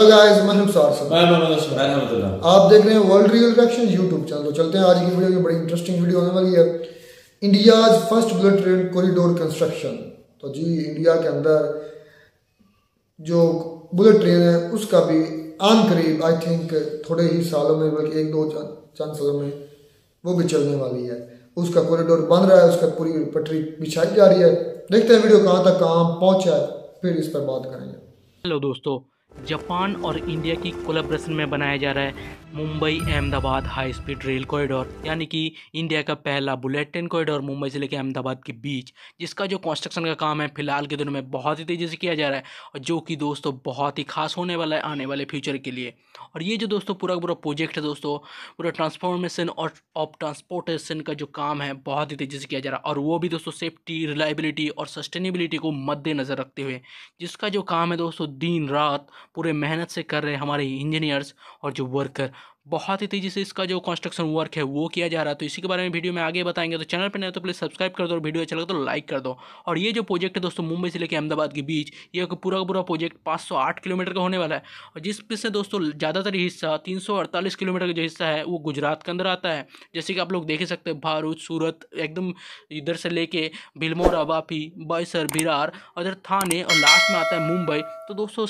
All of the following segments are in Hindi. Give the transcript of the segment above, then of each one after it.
हेलो गाइस मैं हमसार सर मैं मोहम्मद असलम अल्हम्दुलिल्लाह आप देख रहे हैं world real reaction YouTube channel तो चलते हैं आज की वीडियो की बड़ी इंटरेस्टिंग वीडियो होने वाली है। India's first bullet train corridor construction तो जी इंडिया के अंदर जो बुलेट ट्रेन है उसका भी आन करीब आई थिंक थोड़े ही सालों में बल्कि एक दो चंद सालों में वो भी चलने वाली है। उसका कॉरिडोर बन रहा है उसका पूरी पटरी बिछाई जा रही है। देखते हैं वीडियो कहाँ तक काम पहुँचा है फिर इस पर बात करेंगे। हेलो दोस्तों जापान और इंडिया की कोलेब्रेशन में बनाया जा रहा है Mumbai Ahmedabad high speed rail corridor, यानी कि इंडिया का पहला बुलेट ट्रेन कॉरिडोर मुंबई से लेकर अहमदाबाद के बीच, जिसका जो कंस्ट्रक्शन का काम है, फ़िलहाल के दिनों में बहुत ही तेज़ी से किया जा रहा है और जो कि दोस्तों बहुत ही खास होने वाला है आने वाले फ्यूचर के लिए। और ये जो दोस्तों पूरा पूरा प्रोजेक्ट है दोस्तों, पूरा ट्रांसफॉर्मेशन और ऑफ़ ट्रांसपोर्टेशन का जो काम है, बहुत ही तेज़ी से किया जा रहा है और वो भी दोस्तों सेफ्टी रिलायबिलिटी और सस्टेनेबिलिटी को मद्देनज़र रखते हुए, जिसका जो काम है दोस्तों दिन रात पूरे मेहनत से कर रहे हमारे इंजीनियर्स और जो वर्कर। बहुत ही तेज़ी से इसका जो कंस्ट्रक्शन वर्क है, वो किया जा रहा है। तो इसी के बारे में वीडियो में आगे बताएँगे। तो चैनल पर नहीं तो प्लीज़ सब्सक्राइब कर दो और वीडियो अच्छा लगे तो लाइक कर दो। और ये जो प्रोजेक्ट है दोस्तों, मुंबई से लेकर अहमदाबाद के बीच, ये एक पूरा का पूरा प्रोजेक्ट 508 किलोमीटर का होने वाला है। और जिसमें से दोस्तों, ज़्यादातर हिस्सा 348 किलोमीटर का जो हिस्सा है, वो गुजरात के अंदर आता है। जैसे कि आप लोग देख ही सकते हैं, भारूच, सूरत, एकदम इधर से लेके बिलमोरा वापी बॉयसर बिरार और थाने और लास्ट में आता है मुंबई। तो दोस्तों,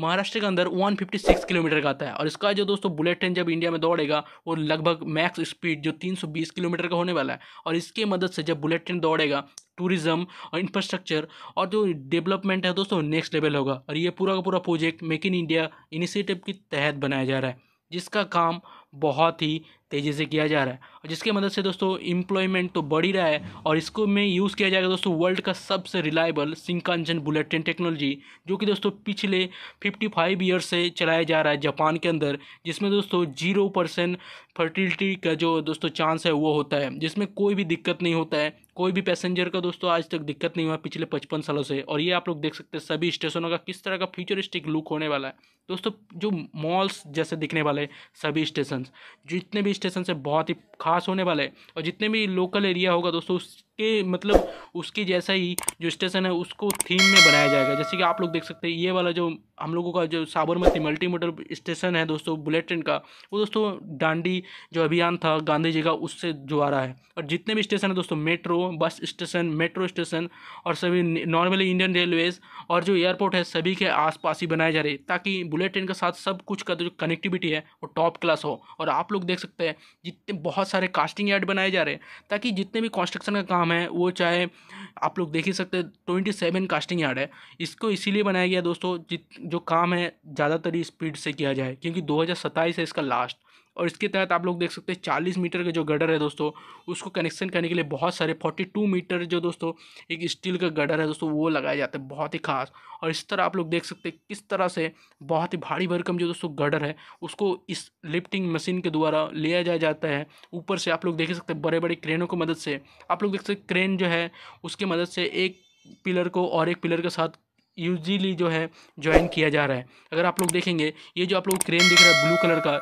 महाराष्ट्र के अंदर 156 किलोमीटर का आता है। और इसका जो दोस्तों बुलेट ट्रेन जब इंडिया में दौड़ेगा, वो लगभग मैक्स स्पीड जो 320 किलोमीटर का होने वाला है। और इसके मदद से जब बुलेट ट्रेन दौड़ेगा टूरिज़्म और इंफ्रास्ट्रक्चर और जो डेवलपमेंट है दोस्तों नेक्स्ट लेवल होगा। और ये पूरा का पूरा project make in India initiative के तहत बनाया जा रहा है, जिसका काम बहुत ही तेज़ी से किया जा रहा है। और जिसके मदद से दोस्तों इम्प्लॉयमेंट तो बढ़ ही रहा है और इसको में यूज़ किया जाएगा दोस्तों वर्ल्ड का सबसे reliable Shinkansen bullet train technology जो कि दोस्तों पिछले 55 ईयर से चलाया जा रहा है जापान के अंदर, जिसमें दोस्तों ज़ीरो परसेंट फर्टिलिटी का जो दोस्तों चांस है वो होता है, जिसमें कोई भी दिक्कत नहीं होता है। कोई भी पैसेंजर का दोस्तों, आज तक दिक्कत नहीं हुआ पिछले पचपन सालों से। और ये आप लोग देख सकते हैं, सभी स्टेशनों का किस तरह का फ्यूचरिस्टिक लुक होने वाला है। दोस्तों, जो मॉल्स जैसे दिखने वाले सभी स्टेशन जितने भी स्टेशन से बहुत ही खास होने वाले और जितने भी लोकल एरिया होगा दोस्तों उसके मतलब उसके जैसा ही जो स्टेशन है, उसको थीम में बनाया जाएगा। जैसे कि आप लोग देख सकते हैं, ये वाला जो हम लोगों का जो साबरमती मल्टी मोडल स्टेशन है दोस्तों बुलेट ट्रेन का, वो दोस्तों डांडी जो अभियान था, गांधी जी का, उससे जो आ रहा है। और जितने भी स्टेशन है दोस्तों metro bus station metro station और सभी नॉर्मली इंडियन रेलवेज़ और जो एयरपोर्ट है, सभी के आसपास ही बनाए जा रहे ताकि बुलेट ट्रेन के साथ सब कुछ का जो कनेक्टिविटी है, वो टॉप क्लास हो। और आप लोग देख सकते हैं, जितने बहुत सारे कास्टिंग यार्ड बनाए जा रहे हैं, ताकि जितने भी कंस्ट्रक्शन का काम है, वो चाहे आप लोग देख ही सकते हैं ट्वेंटी सेवन कास्टिंग यार्ड है। इसको इसीलिए बनाया गया दोस्तों, जित, जो काम है, ज़्यादातर स्पीड से किया जाए, क्योंकि दो हज़ार सत्ताईस है इसका लास्ट और इसके तहत आप लोग देख सकते हैं चालीस मीटर का जो गडर है दोस्तों, उसको कनेक्शन करने के लिए बहुत सारे फोर्टी टू मीटर जो दोस्तों, एक स्टील का गडर है दोस्तों, वो लगाए जाते हैं बहुत ही खास। और इस तरह आप लोग देख सकते हैं किस तरह से बहुत ही भारी भरकम जो दोस्तों गडर है, उसको इस लिफ्टिंग मशीन के द्वारा लिया जा जाता है। ऊपर से आप लोग देख सकते हैं बड़े बड़े क्रेनों की मदद से। आप लोग देख सकते क्रेन जो है, उसकी मदद से एक पिलर को और एक पिलर के साथ यूजली जो है ज्वाइन किया जा रहा है। अगर आप लोग देखेंगे, ये जो आप लोग क्रेन दिख रहा है ब्लू कलर का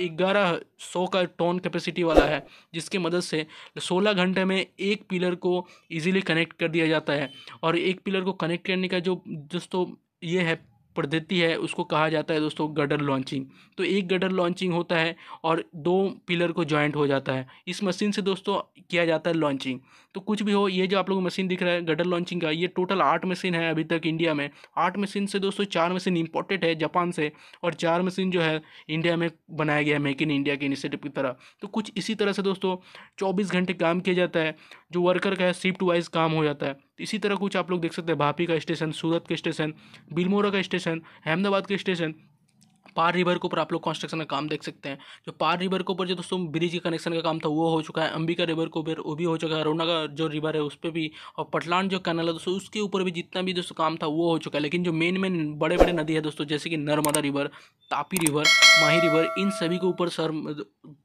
ग्यारह सौ का टोन कैपेसिटी वाला है, जिसकी मदद से सोलह घंटे में एक पिलर को इजीली कनेक्ट कर दिया जाता है। और एक पिलर को कनेक्ट करने का जो दोस्तों ये है पद्धति है, उसको कहा जाता है दोस्तों गडर लॉन्चिंग। तो एक गडर लॉन्चिंग होता है और दो पिलर को जॉइंट हो जाता है। इस मशीन से दोस्तों किया जाता है लॉन्चिंग। तो कुछ भी हो, ये जो आप लोग मशीन दिख रहा है गडर लॉन्चिंग का, ये टोटल आठ मशीन है अभी तक इंडिया में। आठ मशीन से दोस्तों चार मशीन इम्पोर्टेड है जापान से और चार मशीन जो है इंडिया में बनाया गया है, मेक इन इंडिया के इनिशिएटिव की तरह। तो कुछ इसी तरह से दोस्तों चौबीस घंटे काम किया जाता है। जो वर्कर का है शिफ्ट वाइज काम हो जाता है। इसी तरह कुछ आप लोग देख सकते हैं, भापी का स्टेशन सूरत का स्टेशन बिलमोरा का स्टेशन अहमदाबाद का स्टेशन पार रिवर के ऊपर आप लोग कंस्ट्रक्शन का काम देख सकते हैं। जो पार रिवर के ऊपर जो दोस्तों ब्रिज के कनेक्शन का काम था, वो हो चुका है। अंबिका रिवर के ऊपर वो भी हो चुका है। अरुणा का जो रिवर है, उस पर भी और पटलान जो कैनल है दोस्तों, उसके ऊपर भी जितना भी दोस्तों काम था, वो हो चुका है। लेकिन जो मेन मेन बड़े बड़े नदी है दोस्तों, जैसे कि Narmada river Tapi river Mahi river इन सभी के ऊपर सर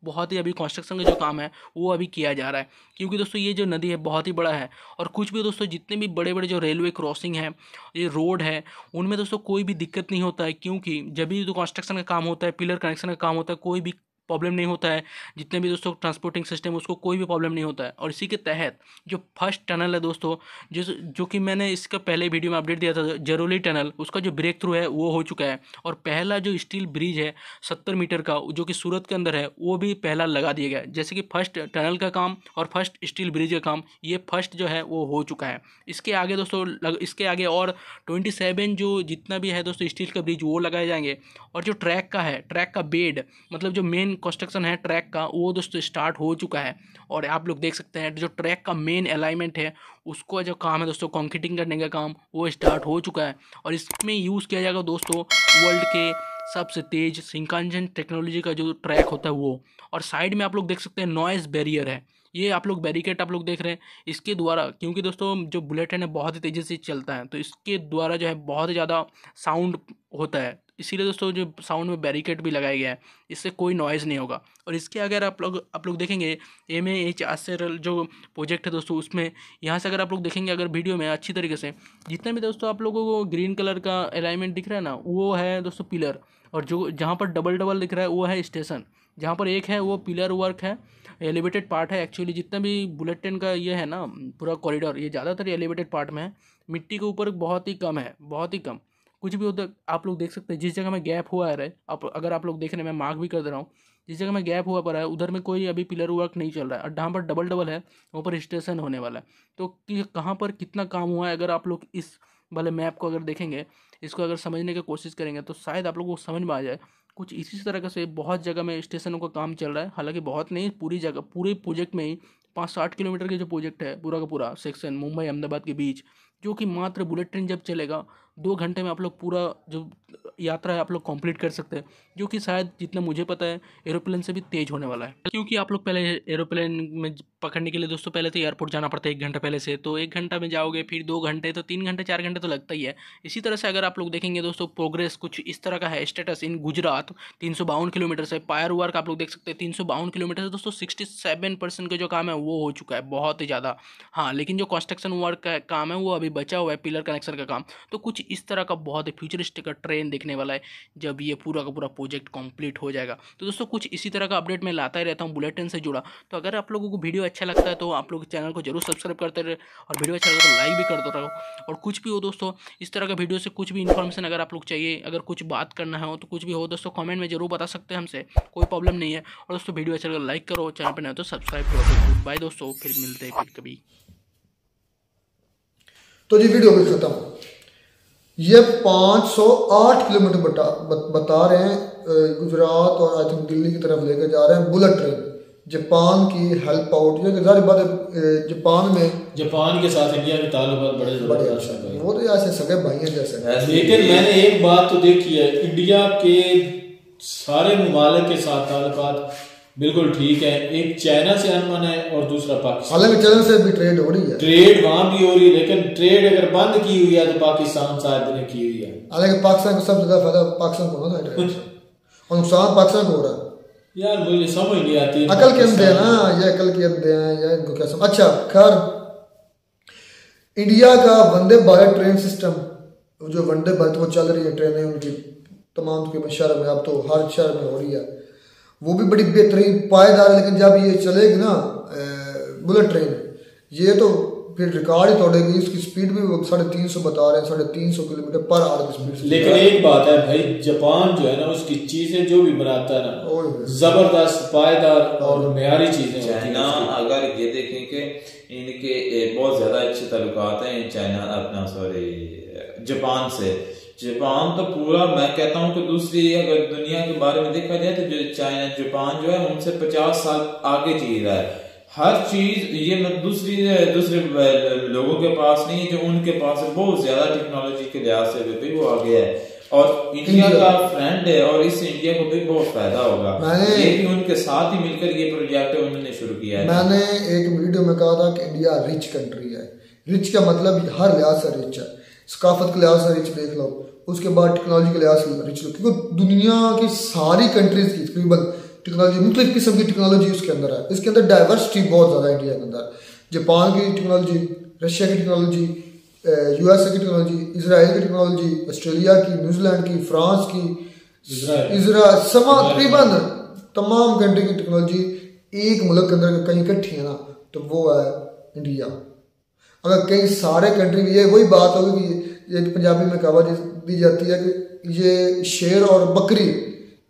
बहुत ही अभी कंस्ट्रक्शन का जो काम है, वो अभी किया जा रहा है। क्योंकि दोस्तों, ये जो नदी है, बहुत ही बड़ा है। और कुछ भी दोस्तों, जितने भी बड़े बड़े जो रेलवे क्रॉसिंग है, ये रोड है, उनमें दोस्तों कोई भी दिक्कत नहीं होता है। क्योंकि जब भी जो कंस्ट्रक्शन का काम होता है पिलर कनेक्शन का काम होता है, कोई भी प्रॉब्लम नहीं होता है। जितने भी दोस्तों ट्रांसपोर्टिंग सिस्टम उसको कोई भी प्रॉब्लम नहीं होता है। और इसी के तहत, जो फ़र्स्ट टनल है दोस्तों जो जो कि मैंने इसका पहले वीडियो में अपडेट दिया था, जरोली टनल उसका जो ब्रेक थ्रू है, वो हो चुका है। और पहला जो स्टील ब्रिज है, सत्तर मीटर का, जो कि सूरत के अंदर है, वो भी पहला लगा दिया गया जैसे कि फ़र्स्ट टनल का काम और फ़र्स्ट स्टील ब्रिज का काम, ये फ़र्स्ट जो है, वो हो चुका है। इसके आगे दोस्तों इसके आगे और ट्वेंटी सेवन जो जितना भी है दोस्तों स्टील का ब्रिज वो लगाए जाएँगे। और जो ट्रैक का है ट्रैक का बेड मतलब जो मेन कंस्ट्रक्शन है ट्रैक का, वो दोस्तों स्टार्ट हो चुका है। और आप लोग देख सकते हैं, जो ट्रैक का मेन अलाइनमेंट है, उसको जो काम है दोस्तों कॉन्क्रीटिंग करने का काम, वो स्टार्ट हो चुका है। और इसमें यूज़ किया जाएगा दोस्तों वर्ल्ड के सबसे तेज सिंकांजन टेक्नोलॉजी का जो ट्रैक होता है वो। और साइड में आप लोग देख सकते हैं नॉइज़ बैरियर है। ये आप लोग बैरिकेड आप लोग देख रहे हैं। इसके द्वारा, क्योंकि दोस्तों जो बुलेट है ना, बहुत ही तेज़ी से चलता है तो इसके द्वारा जो है बहुत ज़्यादा साउंड होता है। इसीलिए दोस्तों जो साउंड में बैरिकेड भी लगाया गया है, इससे कोई नॉइज़ नहीं होगा। और इसके अगर आप लोग आप लोग देखेंगे एम एच आसर जो प्रोजेक्ट है दोस्तों, उसमें यहाँ से अगर आप लोग देखेंगे, अगर वीडियो में अच्छी तरीके से, जितने भी दोस्तों आप लोगों को ग्रीन कलर का अलाइनमेंट दिख रहा है ना, वो है दोस्तों पिलर और जो, जहाँ पर डबल डबल दिख रहा है, वो है स्टेशन जहाँ पर एक है, वो पिलर वर्क है। एलिवेटेड पार्ट है एक्चुअली जितना भी बुलेट ट्रेन का ये है ना, पूरा कॉरिडोर ये ज़्यादातर एलिवेटेड पार्ट में है। मिट्टी के ऊपर बहुत ही कम है, बहुत ही कम। कुछ भी उधर आप लोग देख सकते हैं, जिस जगह में गैप हुआ है, आप, अगर आप लोग देख रहे हैं मैं मार्क भी कर दे रहा हूँ, जिस जगह में गैप हुआ पड़ा है, उधर में कोई अभी पिलर वर्क नहीं चल रहा है। और जहाँ पर डबल डबल है वहाँ पर स्टेशन होने वाला है। तो कि कहाँ पर कितना काम हुआ है, अगर आप लोग इस वाले मैप को अगर देखेंगे, इसको अगर समझने की कोशिश करेंगे तो शायद आप लोग को समझ में आ जाए कुछ इसी तरह से बहुत जगह में स्टेशनों का काम चल रहा है। हालाँकि बहुत नहीं, पूरी जगह, पूरे प्रोजेक्ट में ही पाँच साठ किलोमीटर के जो प्रोजेक्ट है, पूरा का पूरा, सेक्शन मुंबई, अहमदाबाद के बीच जो कि मात्र बुलेट ट्रेन जब चलेगा, दो घंटे में आप लोग पूरा जो यात्रा है, आप लोग कंप्लीट कर सकते हैं, जो कि शायद जितना मुझे पता है एरोप्लेन से भी तेज होने वाला है। क्योंकि आप लोग पहले एरोप्लेन में पकड़ने के लिए दोस्तों, पहले तो एयरपोर्ट जाना पड़ता है एक घंटा पहले से तो एक घंटा में जाओगे, फिर दो घंटे तो तीन घंटे, चार घंटे तो लगता ही है। इसी तरह से अगर आप लोग देखेंगे दोस्तों प्रोग्रेस कुछ इस तरह का है स्टेटस इन गुजरात तीन सौ बावन किलोमीटर से, पायर वर्क आप लोग देख सकते हैं, तीन सौ बावन किलोमीटर से दोस्तों सिक्सटी का जो काम है, वो हो चुका है, बहुत ही ज़्यादा। हाँ लेकिन जो कंस्ट्रक्शन वर्क का काम है, वो अभी बचा हुआ है पिलर कनेक्शन का काम। तो कुछ इस तरह का बहुत ही फ्यूचरिस्टिक ट्रेन देखने वाला है, जब ये पूरा का पूरा प्रोजेक्ट कंप्लीट हो जाएगा। तो दोस्तों, कुछ इसी तरह का अपडेट मैं लाता ही रहता हूँ बुलेटिन से जुड़ा। तो अगर आप लोगों को वीडियो अच्छा लगता है तो आप लोग चैनल को ज़रूर सब्सक्राइब करते रहे और वीडियो अच्छा लगता तो लाइक भी करते रहो। और कुछ भी हो दोस्तों, इस तरह का वीडियो से कुछ भी इन्फॉर्मेशन अगर आप लोग चाहिए, अगर कुछ बात करना हो तो कुछ भी हो दोस्तों कॉमेंट में ज़रूर बता सकते हैं हमसे। कोई प्रॉब्लम नहीं है। और दोस्तों वीडियो अच्छा लगा लाइक करो चैनल पर नहीं तो सब्सक्राइब करो। बाय दोस्तों, फिर मिलते हैं फिर कभी। तो जी वीडियो भी खत्म। ये 508 किलोमीटर बता बता रहे हैं गुजरात और आई थिंक दिल्ली की तरफ़ लेकर जा रहे हैं बुलेट ट्रेन। जापान की हेल्प आउट ये ज़ाहिर बात है जापान में। जापान के साथ इंडिया के ताल्लुक बड़े बड़े अच्छा वो तो ऐसे सगे भाई हैं। जैसे लेकिन मैंने एक बात तो देखी है इंडिया के सारे ममालिक के साथ ताल्लुक बिल्कुल ठीक है। एक चाइना से अनमन है और दूसरा पाकिस्तान। हालाँकि चाइना से भी ट्रेड हो रही है। ट्रेड वहाँ भी हो रही है लेकिन ट्रेड अगर बंद की हुई है तो पाकिस्तान शायद ने की हुई है। हालाँकि पाकिस्तान को सबसे ज़्यादा फ़ायदा पाकिस्तान को होता है और नुकसान पाकिस्तान को हो रहा है। यार मुझे समझ नहीं आती। अकल के अंधे ना ये अकल के अंधे हैं या इनको क्या समझ अच्छा खैर इंडिया का वंदे भारत ट्रेन सिस्टम जो वंदे भारत वो चल रही है ट्रेनें उनकी तमाम शहर में अब तो हर शहर में हो रही है। वो भी बड़ी बेहतरीन पायदार है लेकिन जब ये चलेगी ना बुलेट ट्रेन ये तो फिर रिकॉर्ड ही तोड़ेगी इसकी स्पीड भी साढ़े तीन सौ बता रहे हैं साढ़े तीन सौ किलोमीटर पर आवर की स्पीड लेकिन एक बात है भाई जापान जो है ना उसकी चीज़ें जो भी बनाता है ना ज़बरदस्त पायदार और म्यारी चीज़ें चाइना अगर ये देखें कि इनके बहुत ज़्यादा अच्छे ताल्लुकात हैं चाइना अपना सॉरी जापान से। जापान तो पूरा मैं कहता हूँ कि दूसरी अगर दुनिया के बारे में देखा जाए तो जो चाइना जापान जो है उनसे पचास साल आगे जी रहा है। हर चीज़ ये दूसरी दूसरे लोगों के पास नहीं है जो उनके पास है। बहुत ज़्यादा टेक्नोलॉजी के लिहाज से भी वो आगे है। और इंडिया का फ्रेंड है और इससे इंडिया को भी बहुत फ़ायदा होगा। मैंने ये भी उनके साथ ही मिलकर ये प्रोजेक्ट उन्होंने शुरू किया है। मैंने एक वीडियो में कहा था कि इंडिया रिच कंट्री है। रिच का मतलब हर लिहाज से रिच है। सकाफत के लिहाज से रिच देख लो। उसके बाद टेक्नोलॉजी के लिहाज से रिच लो। क्योंकि दुनिया की सारी कंट्रीज़ की तकरीबन टेक्नोलॉजी मुख्तलिफ़ किस्म की टेक्नोलॉजी उसके अंदर है। इसके अंदर डाइवर्सिटी बहुत ज़्यादा इंडिया के अंदर। जापान की टेक्नोलॉजी रशिया की टेक्नोलॉजी यूएसए की टेक्नोलॉजी इसराइल की टेक्नोलॉजी ऑस्ट्रेलिया की न्यूजीलैंड की फ्रांस की इसराइल। तकरीबन तमाम कंट्री की टेक्नोलॉजी एक मुल्क के अंदर कहीं इकट्ठी है ना तो वो है इंडिया अगर कई सारे कंट्री ये वही बात होगी कि ये पंजाबी में कहावत दी जाती है कि ये शेर और बकरी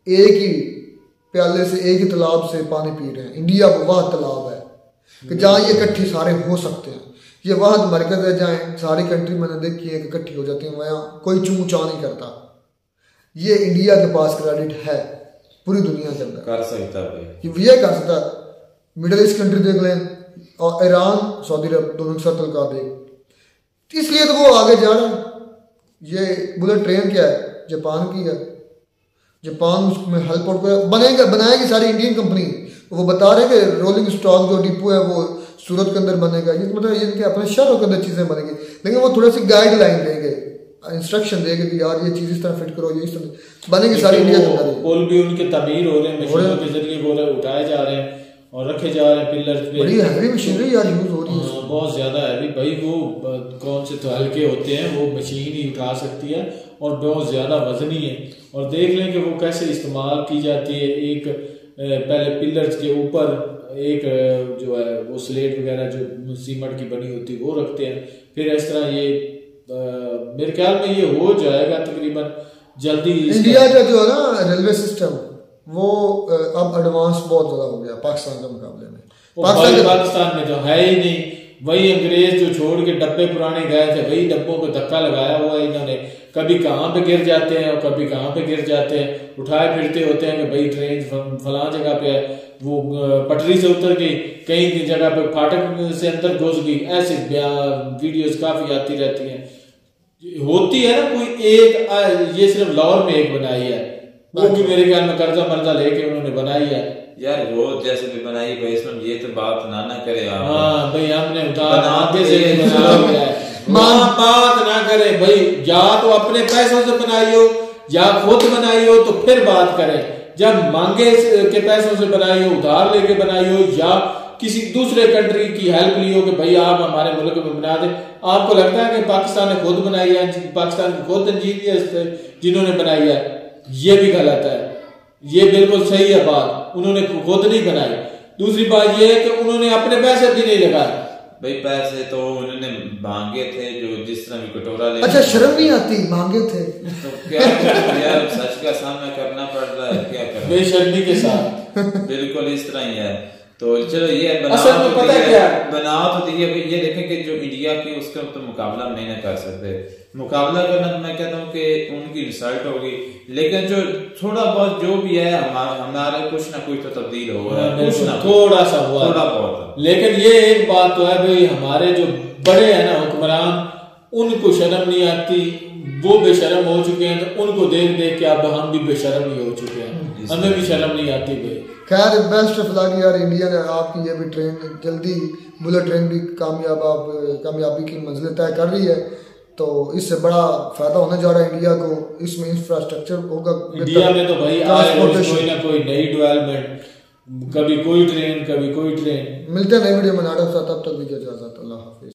एक ही प्याले से एक ही तालाब से पानी पी रहे हैं। इंडिया वह तालाब है कि जहाँ ये इकट्ठी सारे हो सकते हैं। ये वह मरकज है जहाँ सारी कंट्री मैंने देखी है इकट्ठी हो जाती है। वहाँ कोई चू चा नहीं करता। ये इंडिया के पास क्रेडिट है पूरी दुनिया के अंदर। कर सकता भाई। ये कर सकता मिडल ईस्ट कंट्री देख लें। और ईरान सऊदी अरब दोनों के साथ तलका दे। इसलिए तो वो आगे जा रहा है। ये बुलेट ट्रेन क्या है? जापान की है। जापान उसमें हेल्प आउट बनेगा बनाएगी सारी इंडियन कंपनी वो बता रहे हैं कि रोलिंग स्टॉक जो डिपो है वो सूरत के अंदर बनेगा। ये मतलब ये कि अपने शहरों के अंदर चीज़ें बनेगी। लेकिन वो थोड़ी सी गाइडलाइन देंगे इंस्ट्रक्शन देंगे कि यार ये चीज़ इस तरह फिट करो ये इस तरह बनेगी सारी इंडिया के अंदर पुल भी उनके तमीर हो रहे हैं मशीनों के ज़रिए वो उठाए जा रहे हैं। और रखे जा रहे हैं पिलर पे। बड़ी हैवी मशीनरी यार यूज़ हो रही है। हाँ, बहुत ज़्यादा हैवी भाई वो कौन से तो हल्के होते हैं वो मशीन ही उठा सकती है और बहुत ज़्यादा वजनी है। और देख लें कि वो कैसे इस्तेमाल की जाती है एक पहले पिलर्स के ऊपर एक जो है वो स्लेट वगैरह जो सीमेंट की बनी होती है वो रखते हैं। फिर इस तरह ये मेरे ख्याल में ये हो जाएगा तकरीबन जल्दी इंडिया का जो है ना रेलवे सिस्टम वो अब एडवांस बहुत ज़्यादा हो गया पाकिस्तान के मुकाबले में। पाकिस्तान, में तो है ही नहीं। वही अंग्रेज़ जो छोड़ के डब्बे पुराने गए थे वही डब्बों को धक्का लगाया हुआ इन्होंने। कभी कहाँ पे गिर जाते हैं और कभी कहाँ पे गिर जाते हैं। उठाए फिरते होते हैं कि भाई ट्रेन फला जगह पे है। वो पटरी से उतर गई कहीं की जगह पे फाटक से अंदर घुस गई। ऐसे वीडियोस काफ़ी आती रहती हैं। होती है ना कोई एक ये सिर्फ़ लाहौर में एक बनाई है। वो भी मेरे ख्याल में कर्जा मर्जा लेके उन्होंने बनाई है। यार वो जैसे भी बनाई भाई इसमें ये तो बात ना ना करे आप। हाँ भाई हमने आगे से है माँ बात ना करे। भाई या तो अपने पैसों से बनाई हो या खुद बनाई हो तो फिर बात करें। जब मांगे के पैसों से बनाई हो उधार लेके बनाई हो या किसी दूसरे कंट्री की हेल्प ली हो कि भाई आप हमारे मुल्क में बना दे। आपको लगता है कि पाकिस्तान ने खुद बनाई है पाकिस्तान की खुद इंजीनियर जिन्होंने बनाई है। ये भी गलत है। ये बिल्कुल सही है बात। उन्होंने खुद नहीं बनाई। दूसरी बात ये है कि उन्होंने अपने पैसे भी नहीं लगाए। भाई पैसे तो उन्होंने मांगे थे जो जिस तरह भी कटोरा ले अच्छा शर्म नहीं आती? मांगे थे। तो क्या यार? सच का सामना करना पड़ रहा है। क्या कर बेशर्मी के साथ। बिल्कुल इस तरह ही है। तो चलो ये बनाओ तो पता क्या बनाओ तो देखिए ये देखें कि जो इंडिया की उसका तो मुकाबला नहीं ना कर सकते। मुकाबला करना तो मैं कहता हूँ कि उनकी इंसल्ट होगी लेकिन जो थोड़ा बहुत जो भी है हमारा कुछ ना कुछ तो तब्दील हो रहा है हाँ, कुछ ना थोड़ा सा हुआ। थोड़ा बहुत। लेकिन ये एक बात तो है भाई हमारे जो बड़े हैं ना हुक्मरान उनको शर्म नहीं आती वो बेशरम हो चुके हैं तो उनको देख देख के अब हम भी बेशरम ही हो चुके हैं। हमें भी शर्म नहीं आती भाई। खैर बेस्ट ऑफ़ लक यार इंडिया ने आपकी ये भी ट्रेन जल्दी बुलेट ट्रेन भी कामयाब आप कामयाबी की मंजिल तय कर रही है तो इससे बड़ा फ़ायदा होने जा रहा है इंडिया को इसमें इंफ्रास्ट्रक्चर होगा इंडिया में तो भाई कोई ना कोई नई डेवलपमेंट कभी कोई ट्रेन कभी कोई ट्रेन मिलते नई वीडियो में नाटक साहब तब तक भी इजाज़त अल्लाह हाफिज।